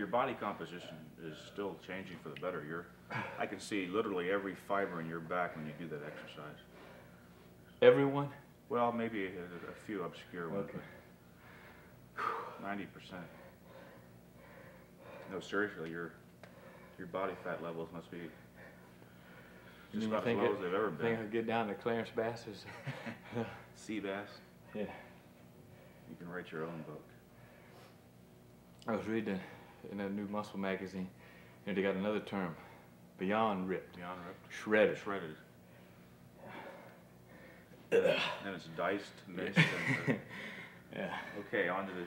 your body composition is still changing for the better. You're, I can see literally every fiber in your back when you do that exercise. Everyone? Well, maybe a, a few obscure ones, Okay. ninety percent. No, seriously, your your body fat levels must be just about as low it- as they've ever been. Think. I'll get down to Clarence Bass's? Sea bass. yeah. You can write your own book. I was reading in a new muscle magazine, and they got another term, beyond ripped, Beyond ripped. shredded. Shredded. and it's diced, minced, and. uh, Yeah. Okay, on to the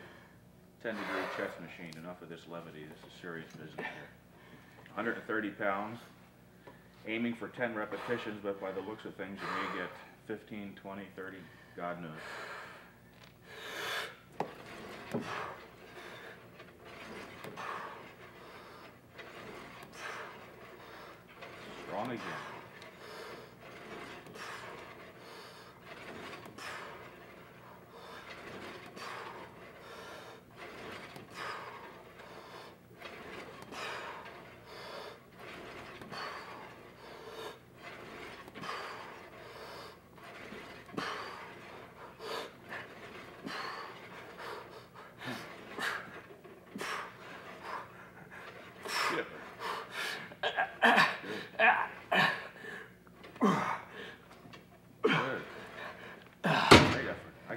10 degree chest machine. Enough of this levity. This is serious business here. 130 pounds. Aiming for 10 repetitions, but by the looks of things, you may get 15, 20, 30, God knows. Strong again.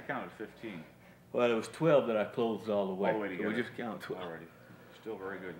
Counted 15. Well, it was 12 that I closed all the way. All the way so together. We just count 12. Already. Still very good.